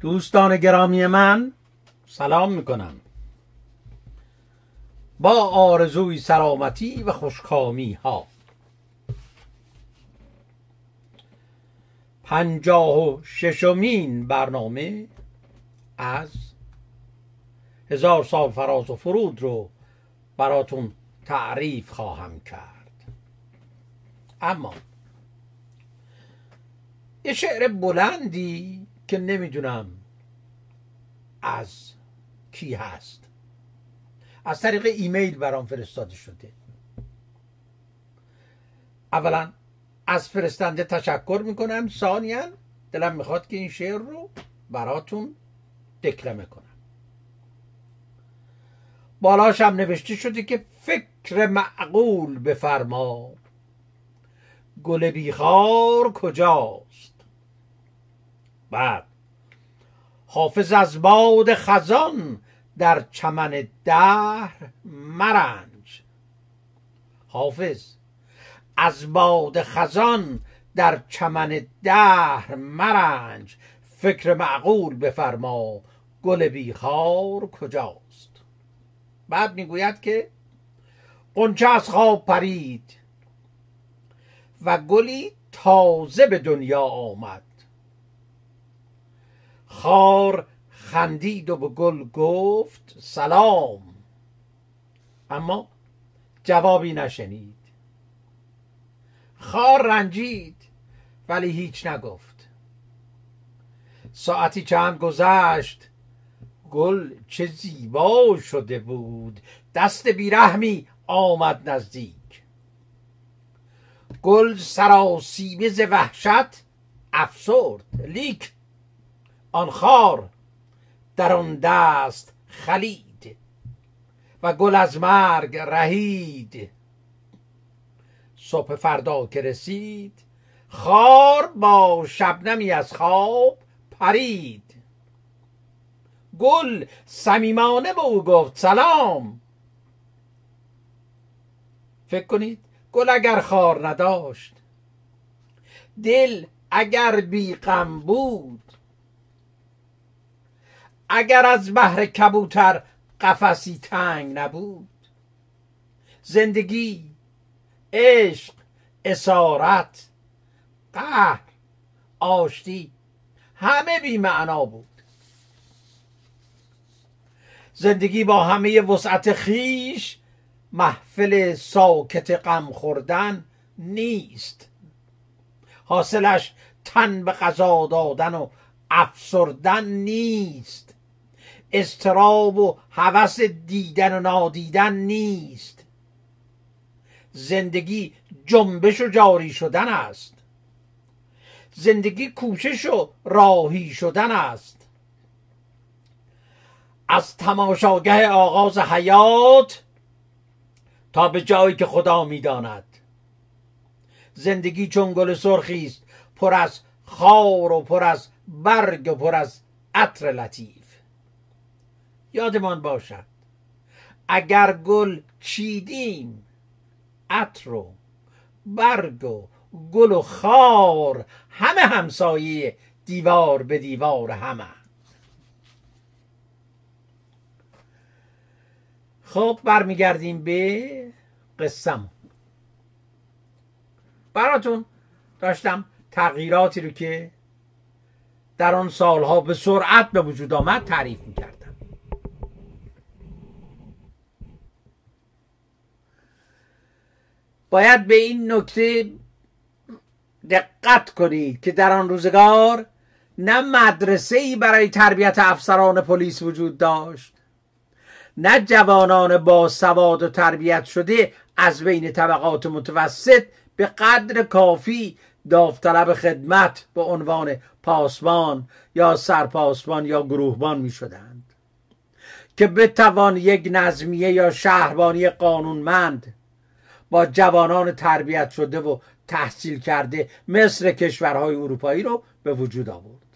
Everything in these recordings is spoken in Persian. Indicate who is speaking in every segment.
Speaker 1: دوستان گرامی من سلام می‌کنم. با آرزوی سلامتی و خوشکامی ها. پنجاه و ششمین برنامه از هزار سال فراز و فرود رو براتون تعریف خواهم کرد. اما یه شعر بلندی که نمی‌دونم از کی هست. از طریق ایمیل برام فرستاده شده. اولا از فرستنده تشکر می‌کنم. ثانیا دلم می‌خواد که این شعر رو براتون دکلمه کنم. بالاش هم نوشته شده که فکر معقول بفرما. گل بیخار کجاست؟ بعد. حافظ از باد خزان در چمن دهر مرنج. حافظ از باد خزان در چمن دهر مرنج. فکر معقول بفرما گل بیخار کجاست. بعد می‌گوید که قنچه از خواب پرید و گلی تازه به دنیا آمد. خار خندید و به گل گفت سلام. اما جوابی نشنید. خار رنجید ولی هیچ نگفت. ساعتی چند گذشت گل چه زیبا شده بود. دست بیرحمی آمد نزدیک. گل سراسیمه ز وحشت افسرد لیک آن خار در آن دست خلید و گل از مرگ رهید. صبح فردا که رسید خار با شبنمی از خواب پرید. گل صمیمانه به او گفت سلام. فکر کنید گل اگر خار نداشت دل اگر بیغم بود اگر از بهر کبوتر قفسی تنگ نبود. زندگی عشق اسارت قهر آشتی همه بی معنا بود. زندگی با همه وسعت خیش محفل ساکت غم خوردن نیست. حاصلش تن به قضا دادن و افسردن نیست. استراب و هوس دیدن و نادیدن نیست. زندگی جنبش و جاری شدن است. زندگی کوشش و راهی شدن است. از تماشاگه آغاز حیات تا به جایی که خدا می‌داند. زندگی چون گل سرخی است پر از خار و پر از برگ و پر از عطر لطیف. یادمان باشد. اگر گل چیدیم عطر و برگ و گل و خار همه همسایه دیوار به دیوار همه. خب برمیگردیم به قسم براتون داشتم تغییراتی رو که در آن سالها به سرعت به وجود آمد تعریف می‌کردم. باید به این نکته دقت کنید که در آن روزگار نه مدرسه ای برای تربیت افسران پلیس وجود داشت نه جوانان با سواد و تربیت شده از بین طبقات متوسط به قدر کافی داوطلب خدمت به عنوان پاسبان یا سرپاسبان یا گروهبان می شدند که بتوان یک نظمیه یا شهربانی قانونمند با جوانان تربیت شده و تحصیل کرده مثل کشورهای اروپایی رو به وجود آورد.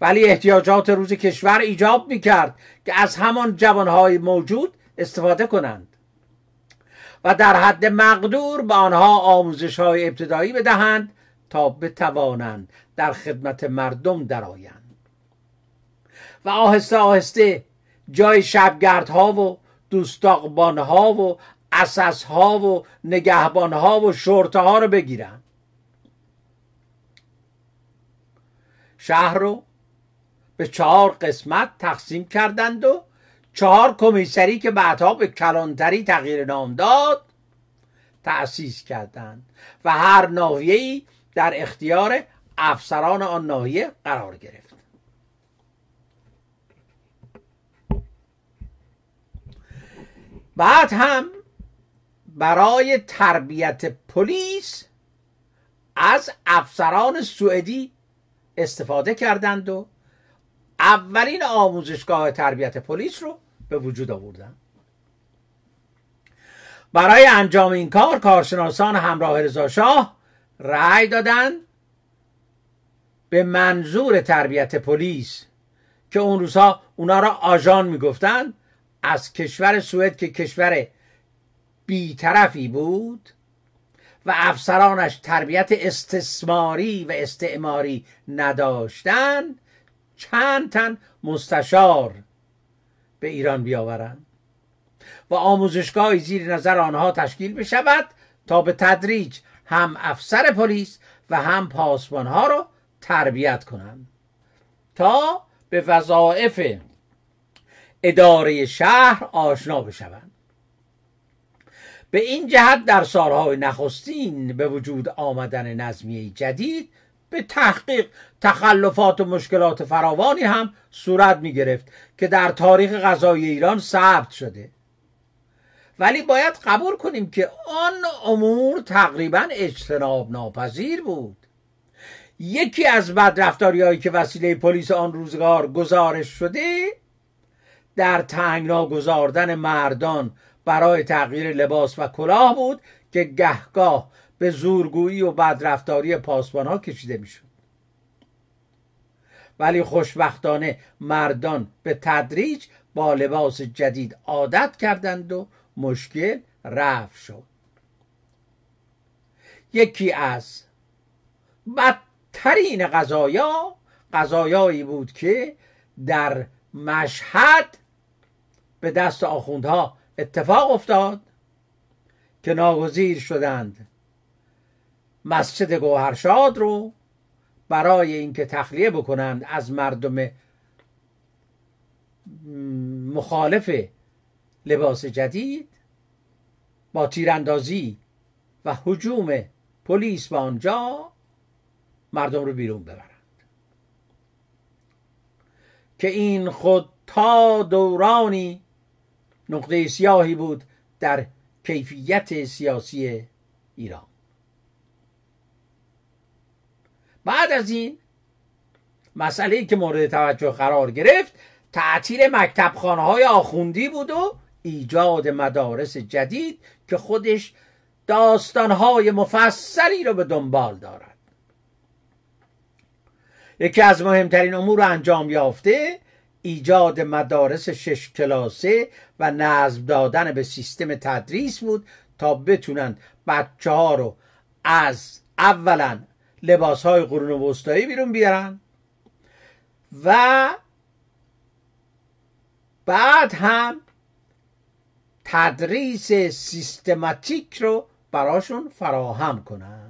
Speaker 1: ولی احتیاجات روز کشور ایجاب می کرد که از همان جوانهای موجود استفاده کنند و در حد مقدور به آنها آموزش های ابتدایی بدهند تا بتوانند در خدمت مردم درآیند. و آهسته آهسته جای شبگردها و دوستاقبانها و اساسها و نگهبانها و شرطه ها رو بگیرن. شهر رو به چهار قسمت تقسیم کردند و چهار کمیسری که بعدها به کلانتری تغییر نام داد تأسیس کردند و هر ناحیه‌ای در اختیار افسران آن ناحیه قرار گرفت. بعد هم برای تربیت پلیس از افسران سوئدی استفاده کردند و اولین آموزشگاه تربیت پلیس رو به وجود آوردن. برای انجام این کار کارشناسان همراه رضاشاه رأی دادند به منظور تربیت پلیس که اون روزها اونا را آژان می‌گفتند از کشور سوئد که کشور بیطرفی بود و افسرانش تربیت استثماری و استعماری نداشتند چند تن مستشار به ایران بیاورند و آموزشگاهی زیر نظر آنها تشکیل بشود تا به تدریج هم افسر پلیس و هم پاسبانها را تربیت کنند تا به وظایف اداره شهر آشنا بشوند. به این جهت در سالهای نخستین به وجود آمدن نظمیه جدید به تحقیق تخلفات و مشکلات فراوانی هم صورت می گرفت که در تاریخ غذای ایران ثبت شده. ولی باید قبول کنیم که آن امور تقریبا اجتناب ناپذیر بود. یکی از بدرفتاری هایی که وسیله پلیس آن روزگار گزارش شده در تنگنا گذاردن مردان برای تغییر لباس و کلاه بود که گهگاه به زورگویی و بدرفتاری پاسبان ها کشیده می‌شد. ولی خوشبختانه مردان به تدریج با لباس جدید عادت کردند و مشکل رفت شد. یکی از بدترین قضایا قضایایی بود که در مشهد به دست آخوندها اتفاق افتاد که ناگزیر شدند. مسجد گوهرشاد رو برای اینکه تخلیه بکنند از مردم مخالف لباس جدید با تیراندازی و حجوم پلیس به آنجا مردم رو بیرون ببرند. که این خود تا دورانی نقطه سیاهی بود در کیفیت سیاسی ایران. بعد از این مسئله که مورد توجه قرار گرفت تعطیل مکتب خانه های آخوندی بود و ایجاد مدارس جدید که خودش داستانهای مفصلی رو به دنبال دارد. یکی از مهمترین امور انجام یافته ایجاد مدارس شش کلاسه و نظم دادن به سیستم تدریس بود تا بتونن بچه ها رو از اولا لباس های قرون وسطایی بیرون بیارن و بعد هم تدریس سیستماتیک رو براشون فراهم کنن.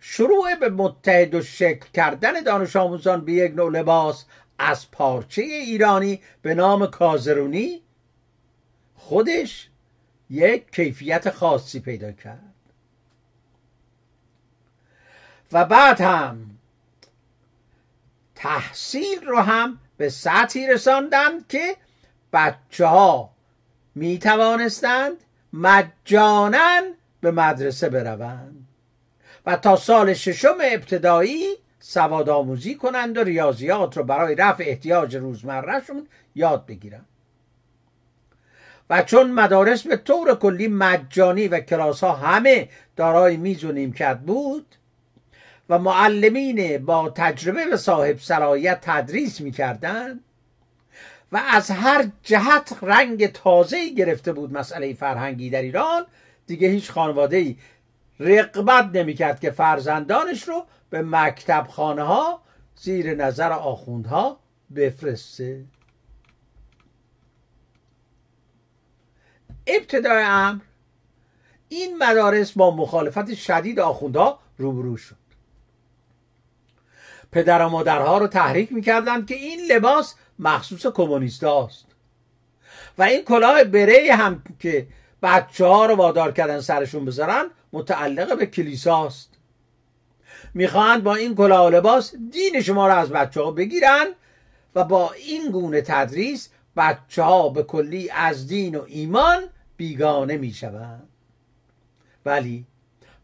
Speaker 1: شروع به متحد و شکل کردن دانش آموزان به یک نوع لباس از پارچه ایرانی به نام کازرونی خودش یک کیفیت خاصی پیدا کرد. و بعد هم تحصیل رو هم به سطحی رساندند که بچه ها می توانستند مجانا به مدرسه بروند. و تا سال ششم ابتدایی سواد آموزی کنند و ریاضیات رو برای رفع احتیاج روزمرهشون یاد بگیرند و چون مدارس به طور کلی مجانی و کلاس ها همه دارای میز و نیمکت بود و معلمین با تجربه و صاحب صلاحیت تدریس می‌کردند و از هر جهت رنگ تازه گرفته بود مسئله فرهنگی در ایران دیگه هیچ خانواده ای رقبت نمی‌کرد که فرزندانش رو به مکتب خانه ها زیر نظر آخوندها بفرسته. ابتدای امر این مدارس با مخالفت شدید آخوندها روبرو شد. پدر و مادرها رو تحریک می‌کردند که این لباس مخصوص کمونیست است. و این کلاه بره هم که بچه ها رو وادار کردن سرشون بذارن متعلق به کلیساست. می‌خواهند با این کلاه و لباس دین شما رو از بچه ها بگیرن و با این گونه تدریس بچه ها به کلی از دین و ایمان بیگانه می‌شوند. ولی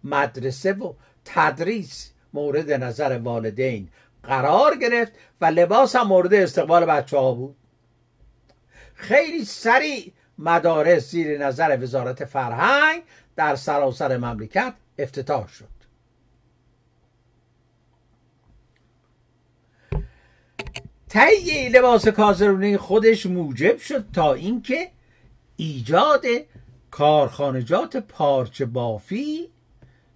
Speaker 1: مدرسه و تدریس مورد نظر والدین قرار گرفت و لباس هم مورد استقبال بچه ها بود. خیلی سریع مدارس زیر نظر وزارت فرهنگ در سراسر مملکت افتتاح شد. تهیه لباس کازرونی خودش موجب شد تا اینکه ایجاد کارخانجات پارچه بافی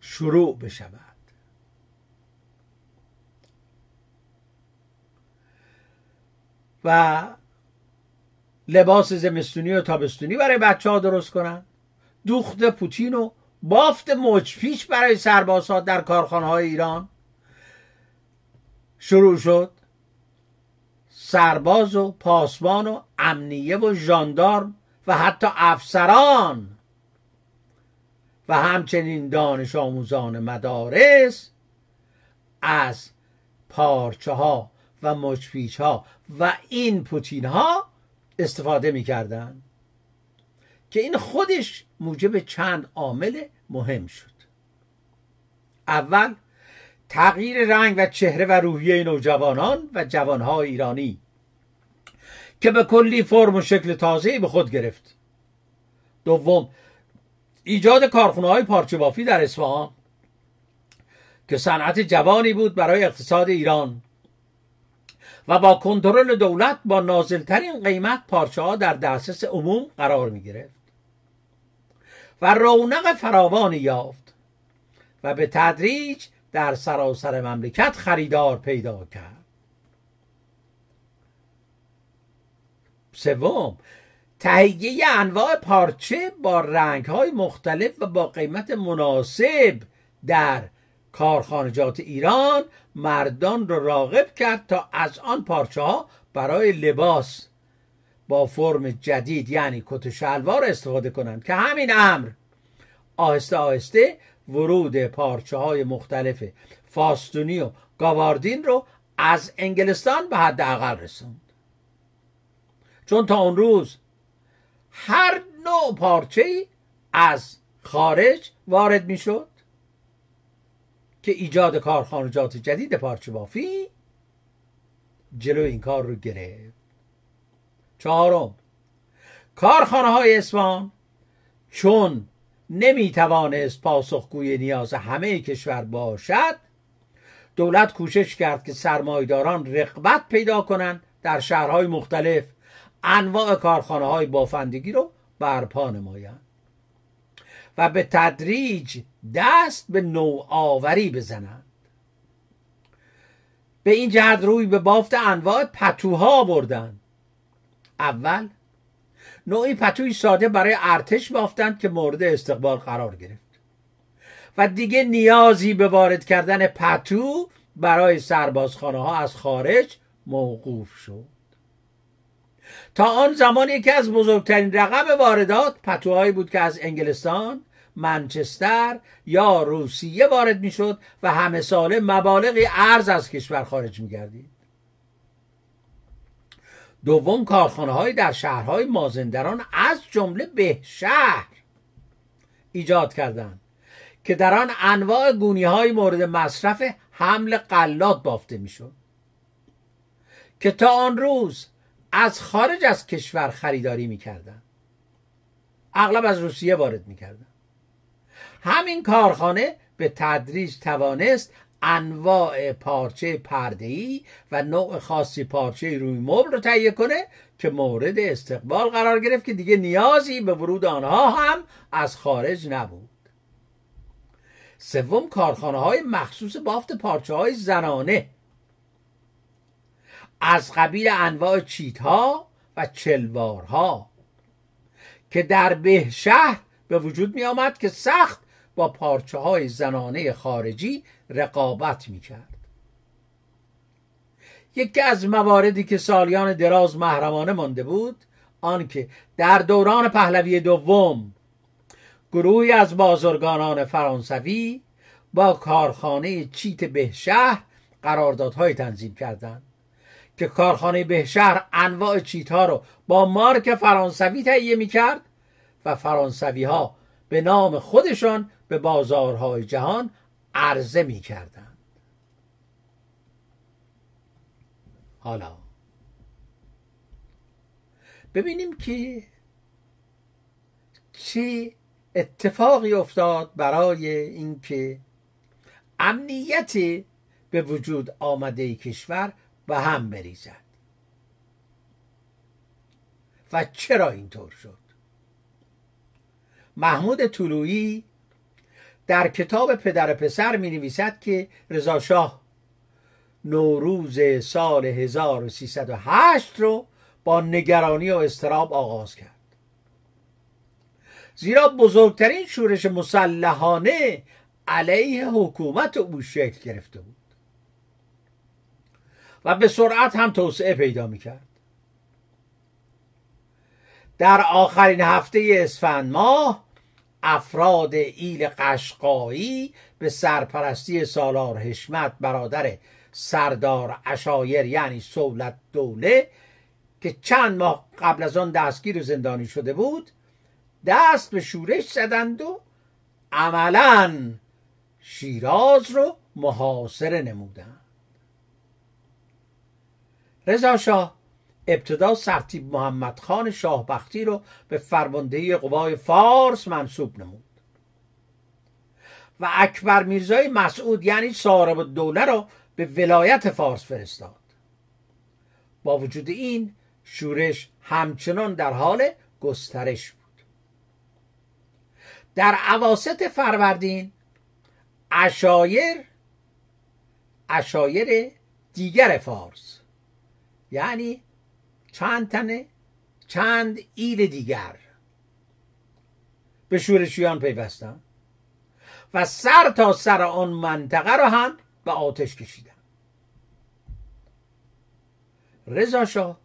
Speaker 1: شروع بشود. و لباس زمستونی و تابستونی برای بچه ها درست کنن. دوخت پوتین و بافت مچپیچ برای سربازها در کارخانه های ایران. شروع شد سرباز و پاسبان و امنیه و ژاندارم و حتی افسران و همچنین دانش آموزان مدارس از پارچه ها و مچپیچ ها و این پوتین ها استفاده می‌کردن که این خودش موجب چند عامل مهم شد. اول تغییر رنگ و چهره و روحیه نوجوانان و جوانهای ایرانی که به کلی فرم و شکل تازه به خود گرفت. دوم ایجاد کارخونه های پارچه بافی در اصفهان که صنعت جوانی بود برای اقتصاد ایران. و با کنترل دولت با نازلترین قیمت پارچه ها در دسترس عموم قرار می گرفت و رونق فراوانی یافت و به تدریج در سراسر مملکت خریدار پیدا کرد. سوم تهیه انواع پارچه با رنگ های مختلف و با قیمت مناسب در کارخانجات ایران مردان را راغب کرد تا از آن پارچه ها برای لباس با فرم جدید یعنی کت و شلوار استفاده کنند. که همین امر آهسته آهسته ورود پارچه های مختلف فاستونی و گاواردین رو از انگلستان به حداقل رسوند. چون تا اون روز هر نوع پارچه از خارج وارد می‌شد که ایجاد کارخانجات جدید پارچه بافی جلو این کار رو گرفت. چهارم کارخانه های اسفان چون نمی‌توانست پاسخگوی نیاز همه کشور باشد دولت کوشش کرد که سرمایداران رقبت پیدا کنند در شهرهای مختلف انواع کارخانه های بافندگی رو برپا نمایند. و به تدریج دست به نوآوری بزنند. به این جهت روی به بافت انواع پتوها بردند اول نوعی پتوی ساده برای ارتش بافتند که مورد استقبال قرار گرفت. و دیگه نیازی به وارد کردن پتو برای سربازخانه ها از خارج موقوف شد. تا آن زمان یکی از بزرگترین رقم واردات پتوهایی بود که از انگلستان منچستر یا روسیه وارد می‌شد و همه ساله مبالغی ارز از کشور خارج میگردید دوم کارخانه های در شهرهای مازندران از جمله به شهر ایجاد کردند که در آن انواع گونی های مورد مصرف حمل قلات بافته می‌شد که تا آن روز از خارج از کشور خریداری می‌کردن اغلب از روسیه وارد می‌کردن همین کارخانه به تدریج توانست انواع پارچه پردهی و نوع خاصی پارچه روی مبل رو تهیه کنه که مورد استقبال قرار گرفت که دیگه نیازی به ورود آنها هم از خارج نبود. سوم کارخانه های مخصوص بافت پارچه های زنانه. از قبیل انواع چیت ها و چلوارها که در به شهر به وجود می آمد که سخت با پارچه های زنانه خارجی رقابت می کرد یکی از مواردی که سالیان دراز محرمانه مانده بود آنکه در دوران پهلوی دوم گروهی از بازرگانان فرانسوی با کارخانه چیت بهشهر قراردادهای تنظیم کردند که کارخانه بهشهر انواع چیت ها رو با مارک فرانسوی تهیه می کرد و فرانسوی ها به نام خودشان به بازارهای جهان عرضه می کردند حالا ببینیم که چه اتفاقی افتاد برای اینکه امنیت به وجود آمده کشور به هم بریزد. و چرا اینطور شد؟ محمود طلویی در کتاب پدر پسر می نویسد که رضاشاه نوروز سال 1308 رو با نگرانی و استراب آغاز کرد. زیرا بزرگترین شورش مسلحانه علیه حکومت او شکل گرفته بود. و به سرعت هم توسعه پیدا می کرد در آخرین هفته اسفند ماه افراد ایل قشقایی به سرپرستی سالار حشمت برادر سردار اشایر یعنی سولت دوله که چند ماه قبل از آن دستگیر و زندانی شده بود دست به شورش زدند و عملا شیراز رو محاصره نمودند. رضا شاه ابتدا سرتیب محمد خان شاهبختی رو به فرماندهی قوای فارس منصوب نمود. و اکبر میرزای مسعود یعنی صاحب دوله رو به ولایت فارس فرستاد. با وجود این شورش همچنان در حال گسترش بود. در عواست فروردین اشایر اشایر دیگر فارس یعنی چند تنه چند ایل دیگر. به شورشیان پیوستن و سر تا سر آن منطقه را هم به آتش کشیدن رضا شاه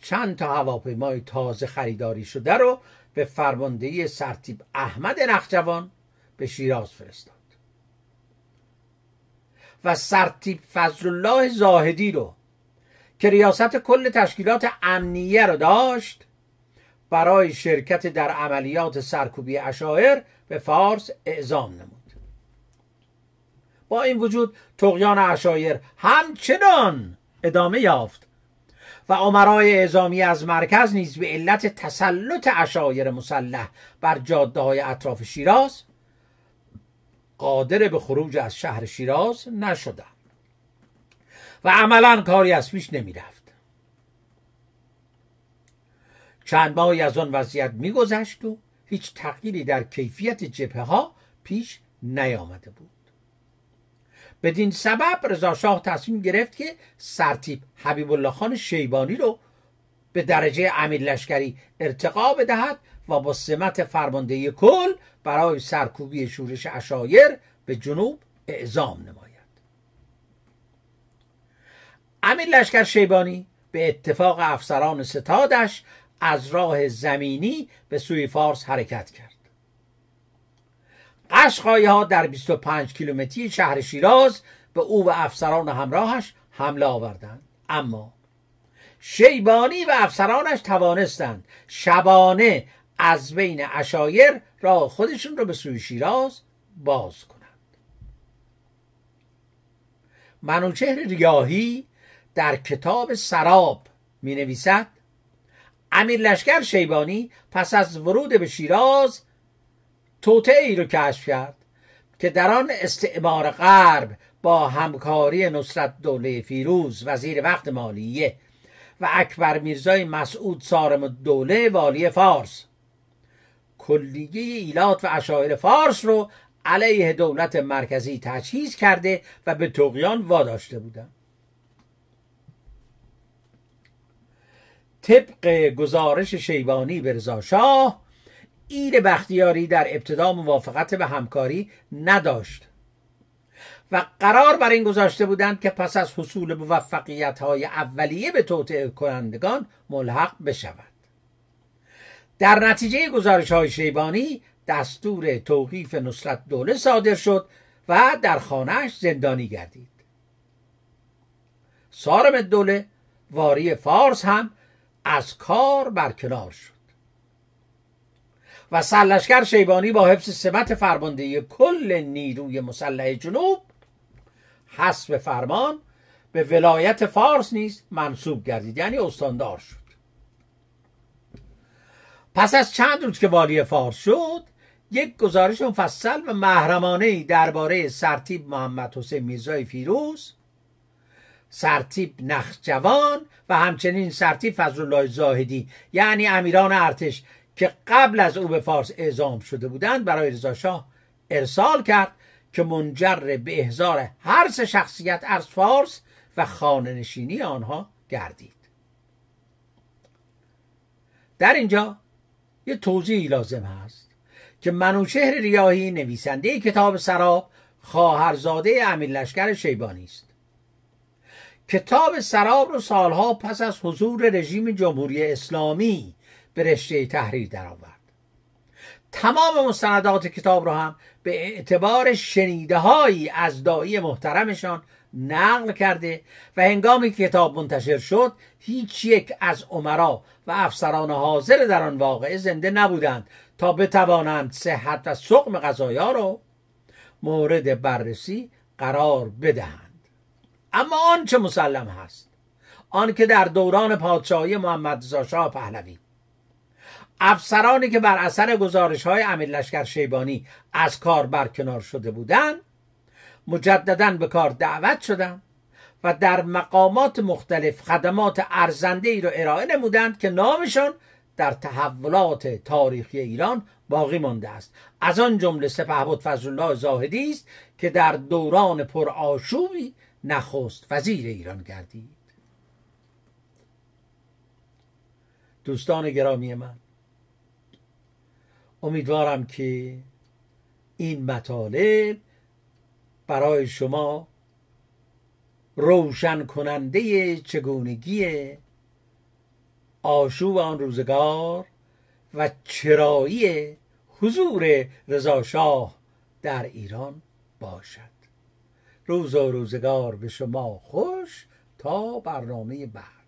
Speaker 1: چند تا هواپیمای تازه خریداری شده رو به فرماندهی سرتیب احمد نخجوان به شیراز فرستاد و سرتیب فضل الله زاهدی رو که ریاست کل تشکیلات امنیه رو داشت برای شرکت در عملیات سرکوبی اشایر به فارس اعزام نمود. با این وجود تقیان اشایر همچنان ادامه یافت و عمرای اعزامی از مرکز نیز به علت تسلط اشایر مسلح بر جاده های اطراف شیراز قادر به خروج از شهر شیراز نشدند. و عملا کاری از پیش نمی رفت چند ماهی از آن وضعیت میگذشت و هیچ تغییری در کیفیت جبهه ها پیش نیامده بود. بدین سبب رضا شاه تصمیم گرفت که سرتیب حبیب الله خان شیبانی رو به درجه امیر لشکری ارتقا بدهد و با سمت فرماندهی کل برای سرکوبی شورش اشایر به جنوب اعزام نماید. امیر لشکر شیبانی به اتفاق افسران ستادش از راه زمینی به سوی فارس حرکت کرد. قشقایی ها در 25 کیلومتری شهر شیراز به او و افسران همراهش حمله آوردند. اما شیبانی و افسرانش توانستند شبانه از بین اشایر راه خودشون رو به سوی شیراز باز کنند. منوچهر ریاهی در کتاب سراب می نویسد امیر لشکر شیبانی پس از ورود به شیراز توته ای رو کشف کرد که در آن استعمار غرب با همکاری نصرت دوله فیروز وزیر وقت مالیه و اکبر میرزای مسعود سارم دوله والی فارس. کلیه ایلات و اشایر فارس رو علیه دولت مرکزی تجهیز کرده و به تقیان واداشته بودند. طبق گزارش شیبانی به شاه ایل بختیاری در ابتدا موافقت به همکاری نداشت و قرار بر این گذاشته بودند که پس از حصول موفقیت های اولیه به توطعه کنندگان ملحق بشود. در نتیجه گزارش های شیبانی دستور توقیف نصرت دوله صادر شد و در خانهش زندانی گردید. سارم دوله واری فارس هم از کار برکنار شد. و سرلشکر شیبانی با حفظ سمت فرماندهی کل نیروی مسلح جنوب حسب فرمان به ولایت فارس نیز منصوب گردید یعنی استاندار شد. پس از چند روز که والی فارس شد یک گزارش مفصل و محرمانه درباره سرتیب محمد حسین میرزای فیروز سرتیب نخجوان و همچنین سرتیب فضلالله زاهدی یعنی امیران ارتش که قبل از او به فارس اعزام شده بودند برای رضاشاه ارسال کرد که منجر به احضار هر سه شخصیت از فارس و خانه نشینی آنها گردید. در اینجا یه توضیحی لازم هست که منوشهر ریاهی نویسنده کتاب سراب خواهرزاده امیر لشکر شیبانی است. کتاب سراب رو سالها پس از حضور رژیم جمهوری اسلامی به رشته تحریر درآورد. تمام مستندات کتاب را هم به اعتبار شنیده هایی از دایی محترمشان نقل کرده و هنگامی که کتاب منتشر شد هیچ یک از عمرا و افسران حاضر در آن واقعه زنده نبودند تا بتوانند صحت و سقم غذایا را مورد بررسی قرار بدهند. اما آنچه مسلم هست؟ آنکه در دوران پادشاهی محمد رضا پهلوی. افسرانی که بر اثر گزارش های امیر لشکر شیبانی از کار برکنار شده بودند مجددا به کار دعوت شدند و در مقامات مختلف خدمات ارزنده ای را ارائه نمودند که نامشان در تحولات تاریخی ایران باقی مانده است. از آن جمله سپهبد فضلالله زاهدی است که در دوران پرآشوبی نخست وزیر ایران گردید. دوستان گرامی من امیدوارم که این مطالب برای شما روشن کننده چگونگی آشوب آن روزگار و چرایی حضور رضاشاه در ایران باشد. روز و روزگار به شما خوش تا برنامه بعد.